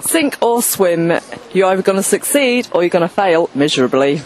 Sink or swim, you're either going to succeed or you're going to fail miserably.